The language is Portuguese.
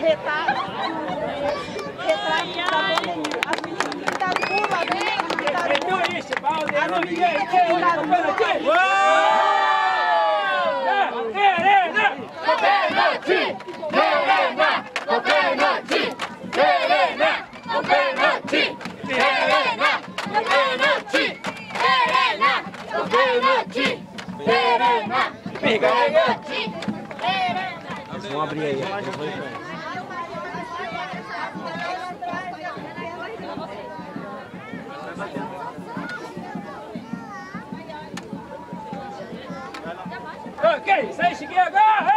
retrato, retrato da. Pênalti! Helena! O pênalti! Helena! O pênalti! Helena! O pênalti! Helena! O pênalti! Helena! Pênalti! Vamos abrir aí. Ok, sai, cheguei agora!